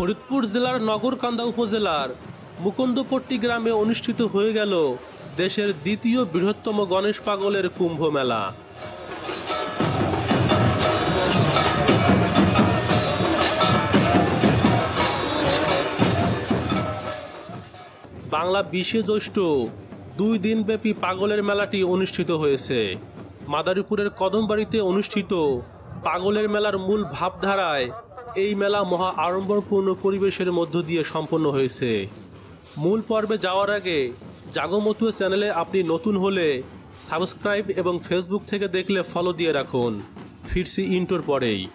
ফরিদপুর জেলার নগরকান্দা উপজেলার মুকুন্দপট্টি গ্রামে অনুষ্ঠিত হয়ে গেল দেশের দ্বিতীয় বৃহত্তম গণেশ পাগলের কুম্ভ মেলা। বাংলা বিশে জ্যৈষ্ঠ দুই দিনব্যাপী পাগলের মেলাটি অনুষ্ঠিত হয়েছে। মাদারীপুরের কদমবাড়িতে অনুষ্ঠিত পাগলের মেলার মূল ভাবধারায় এই মেলা মহা আড়ম্বরপূর্ণ পরিবেশের মধ্য দিয়ে সম্পন্ন হয়েছে। মূল পর্বে যাওয়ার আগে জাগমতুয়া চ্যানেলে আপনি নতুন হলে সাবস্ক্রাইব এবং ফেসবুক থেকে দেখলে ফলো দিয়ে রাখুন। ফিরছি ইন্টোর পরেই।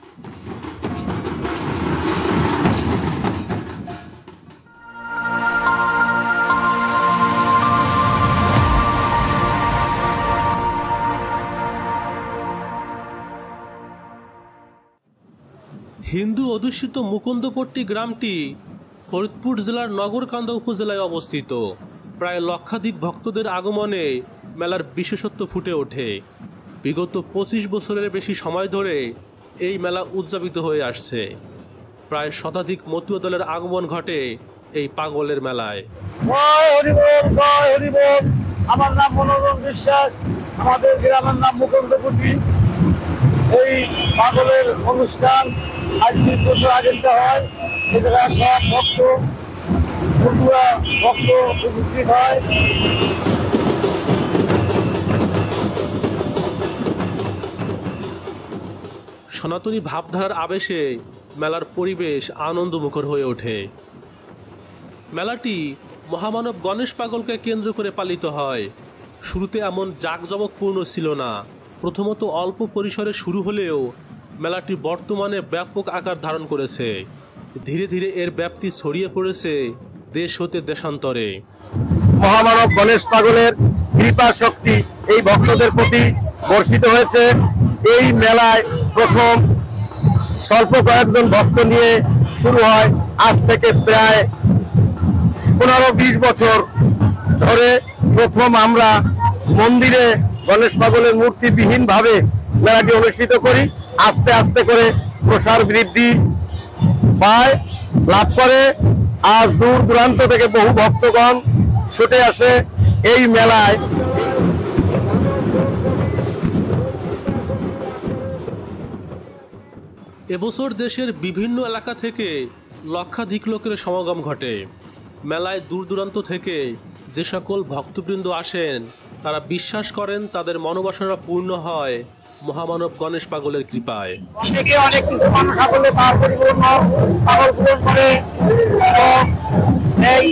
অধ্যুষিত মুকুন্দপট্টি গ্রামটি ফরিদপুর জেলার নগরকান্দা উপজেলায় অবস্থিত। প্রায় লক্ষাধিক ভক্তদের আগমনে মেলার বিশেষত্ব ফুটে ওঠে। বিগত পঁচিশ বছরের বেশি সময় ধরে এই মেলা উদযাপিত হয়ে আসছে। প্রায় শতাধিক মতুয়া দলের আগমন ঘটে এই পাগলের মেলায়। আমার নাম মনোরম বিশ্বাস। আমাদের গ্রামের নাম এই পাগলের অনুষ্ঠান আজ বিশ বছর আগেরটা হয় এ জায়গায় সব ভক্ত, পটুয়া ভক্ত উপস্থিত হয়। সনাতনী ভাবধারার আবেশে মেলার পরিবেশ আনন্দমুখর হয়ে ওঠে। মেলাটি মহামানব গণেশ পাগলকে কেন্দ্র করে পালিত হয়। শুরুতে এমন জাঁকজমকপূর্ণ ছিল না। প্রথমত অল্প পরিসরে শুরু হলেও মেলাটি বর্তমানে ব্যাপক আকার ধারণ করেছে। ধীরে ধীরে এর ব্যাপ্তি ছড়িয়ে পড়েছে দেশ হতে দেশান্তরে। মহামানব গণেশ পাগলের কৃপা শক্তি এই ভক্তদের প্রতি বর্ষিত হয়েছে। এই মেলায় প্রথম স্বল্প কয়েকজন ভক্ত নিয়ে শুরু হয় আজ থেকে প্রায় পনেরো বিশ বছর ধরে। প্রথম আমরা মন্দিরে গণেশ পাগলের মূর্তিবিহীনভাবে মেলাটি অনুষ্ঠিত করি। আস্তে আস্তে করে প্রসার বৃদ্ধি পায়, লাভ করে। আজ দূর দূরান্ত থেকে বহু ভক্তগণ ছুটে আসে এই মেলায়। এবছর দেশের বিভিন্ন এলাকা থেকে লক্ষাধিক লোকের সমাগম ঘটে। মেলায় দূর দূরান্ত থেকে যে সকল ভক্তবৃন্দ আসেন, তারা বিশ্বাস করেন তাদের মনোবাসনা পূর্ণ হয়। মহামানব গণেশ পাগলের কৃপায়। অনেকে অনেক কিছু মানুষ সকলে তার পরিপূর্ণ পাগল পূরণ করে এবং এই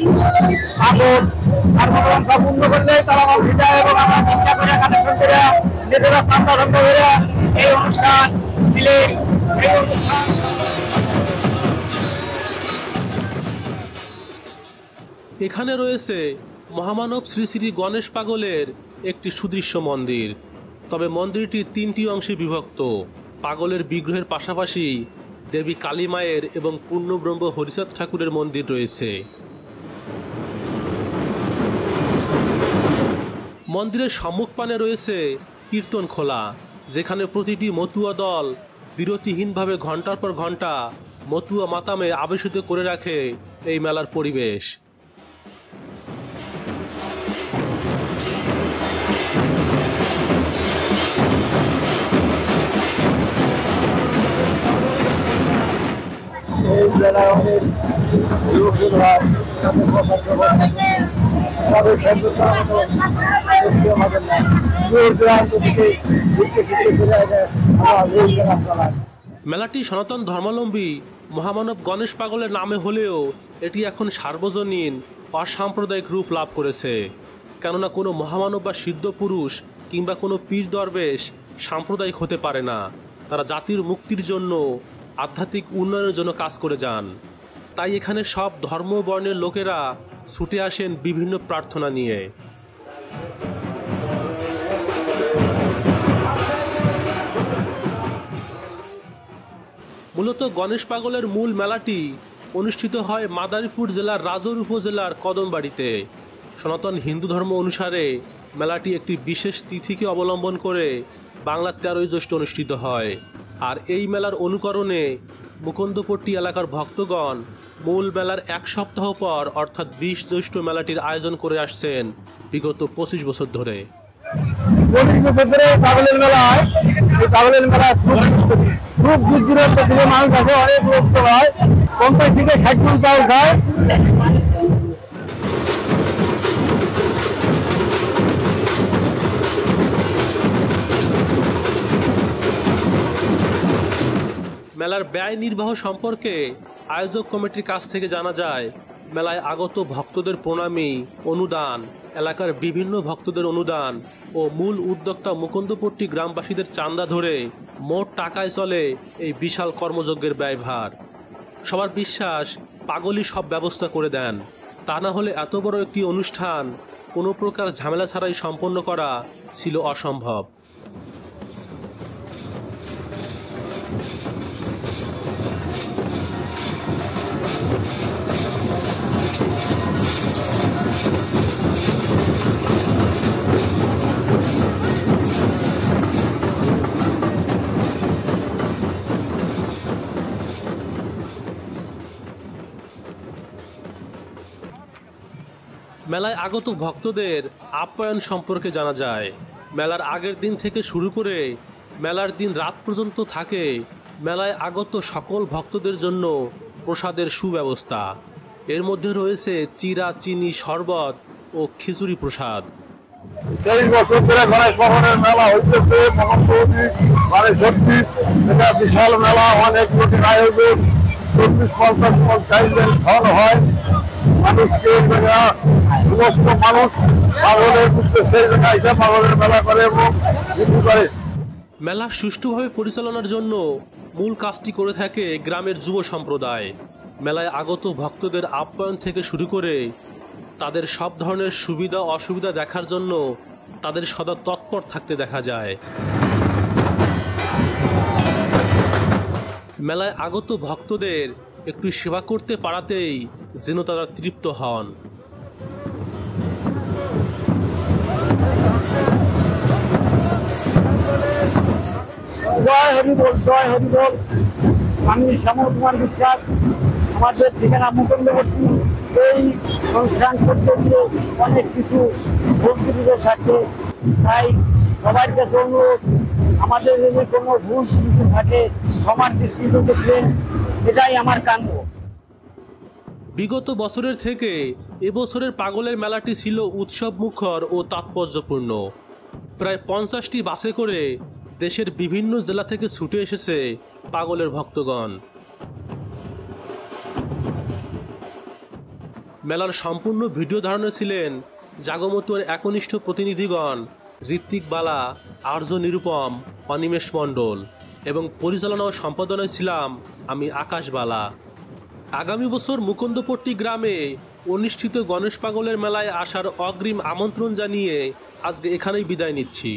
পাগল তার মনোবাঞ্ছা পূর্ণ করলে তারা মানুষ এবং আমরা চিন্তা করে কানেকশন করে নিজেরা সামনা করে এই অনুষ্ঠান দিলে এই অনুষ্ঠান। এখানে রয়েছে মহামানব শ্রী শ্রী গণেশ পাগলের একটি সুদৃশ্য মন্দির। তবে মন্দিরটি তিনটি অংশে বিভক্ত। পাগলের বিগ্রহের পাশাপাশি দেবী কালী মায়ের এবং পূর্ণব্রহ্ম হরিচাঁদ ঠাকুরের মন্দির রয়েছে। মন্দিরের সম্মুখপানে রয়েছে কীর্তন খোলা, যেখানে প্রতিটি মতুয়া দল বিরতিহীনভাবে ঘণ্টার পর ঘণ্টা মতুয়া মাতামে আবেশিত করে রাখে এই মেলার পরিবেশ। মেলাটি সনাতন ধর্মাবলম্বী মহামানব গণেশ পাগলের নামে হলেও এটি এখন সার্বজনীন সাম্প্রদায়িক রূপ লাভ করেছে। কেননা কোনো মহামানব বা সিদ্ধ পুরুষ কিংবা কোনো পীর দরবেশ সাম্প্রদায়িক হতে পারে না। তারা জাতির মুক্তির জন্য আধ্যাত্মিক উন্নয়নের জন্য কাজ করে যান। তাই এখানে সব ধর্ম বর্ণের লোকেরা ছুটে আসেন বিভিন্ন প্রার্থনা নিয়ে। মূলত গণেশ পাগলের মূল মেলাটি অনুষ্ঠিত হয় মাদারীপুর জেলার রাজৌর উপজেলার কদমবাড়িতে। সনাতন হিন্দু ধর্ম অনুসারে মেলাটি একটি বিশেষ তিথিকে অবলম্বন করে বাংলার তেরোই জ্যৈষ্ঠ অনুষ্ঠিত হয়। আর এই মেলার অনুকরণে মুকুন্দপট্টি এলাকার ভক্তগণ মূল মেলার এক সপ্তাহ পর, অর্থাৎ বিশ জ্যৈষ্ঠ মেলাটির আয়োজন করে আসছেন বিগত পঁচিশ বছর ধরে। পঁচিশ বছর ধরে মানুষ আসে অনেক লোক হয়। পঞ্চাশ থেকে ষাট মন চাউল খায়। মেলার ব্যয় নির্বাহ সম্পর্কে আয়োজক কমিটির কাছ থেকে জানা যায়, মেলায় আগত ভক্তদের প্রণামী, অনুদান, এলাকার বিভিন্ন ভক্তদের অনুদান ও মূল উদ্যোক্তা মুকুন্দপট্টি গ্রামবাসীদের চান্দা ধরে মোট টাকায় চলে এই বিশাল কর্মযজ্ঞের ব্যয়ভার। সবার বিশ্বাস, পাগলই সব ব্যবস্থা করে দেন। তা না হলে এত বড় একটি অনুষ্ঠান কোনো প্রকার ঝামেলা ছাড়াই সম্পন্ন করা ছিল অসম্ভব। মেলায় আগত ভক্তদের আপ্যায়ন সম্পর্কে জানা যায়। মেলার আগের দিন থেকে শুরু করে মেলার দিন রাত পর্যন্ত থাকে মেলায় আগত সকল ভক্তদের জন্য প্রসাদের সুব্যবস্থা। এর মধ্যে রয়েছে চিরা, চিনি, শরবত ও খিচুড়ি প্রসাদ। তেইশ বছর ধরে গণেশ ভবনের মেলা হইতেছে এটা বিশাল মেলা, অনেক আয়োজন। চব্বিশ পঞ্চাশ চাইলেন হয়। মানুষকে সমস্ত মানুষ পাগলের উদ্দেশ্যে এখানে এসে পাগলের মেলা করে এবং বিক্রি করে। মেলা সুষ্ঠুভাবে পরিচালনার জন্য মূল কাজটি করে থাকে গ্রামের যুব সম্প্রদায়। মেলায় আগত ভক্তদের আপ্যায়ন থেকে শুরু করে তাদের সব ধরনের সুবিধা অসুবিধা দেখার জন্য তাদের সদা তৎপর থাকতে দেখা যায়। মেলায় আগত ভক্তদের একটু সেবা করতে পারাতেই যেন তারা তৃপ্ত হন। জয় হরি বল, জয় হরি বল। আমি শ্যামল কুমার বিশ্বাস, আমাদের ঠিকানা মুকুন্দবর্তী এই অনুষ্ঠান করতে গিয়ে অনেক কিছু ভুল ত্রুটি থাকে। তাই সবার কাছে অনুরোধ, আমাদের যদি কোনো ভুল ত্রুটি থাকে, ক্ষমার দৃষ্টিতে দেখবেন এটাই আমার কাম্য। বিগত বছরের থেকে এবছরের পাগলের মেলাটি ছিল উৎসব মুখর ও তাৎপর্যপূর্ণ। প্রায় পঞ্চাশটি বাসে করে দেশের বিভিন্ন জেলা থেকে ছুটে এসেছে পাগলের ভক্তগণ। মেলার সম্পূর্ণ ভিডিও ধারণে ছিলেন জাগমতুয়ার একনিষ্ঠ প্রতিনিধিগণ ঋত্বিক বালা, আর্য নিরুপম, অনিমেষ মণ্ডল এবং পরিচালনা ও সম্পাদনায় ছিলাম আমি আকাশ বালা। আগামী বছর মুকুন্দপট্টি গ্রামে অনুষ্ঠিত গণেশ পাগলের মেলায় আসার অগ্রিম আমন্ত্রণ জানিয়ে আজকে এখানেই বিদায় নিচ্ছি।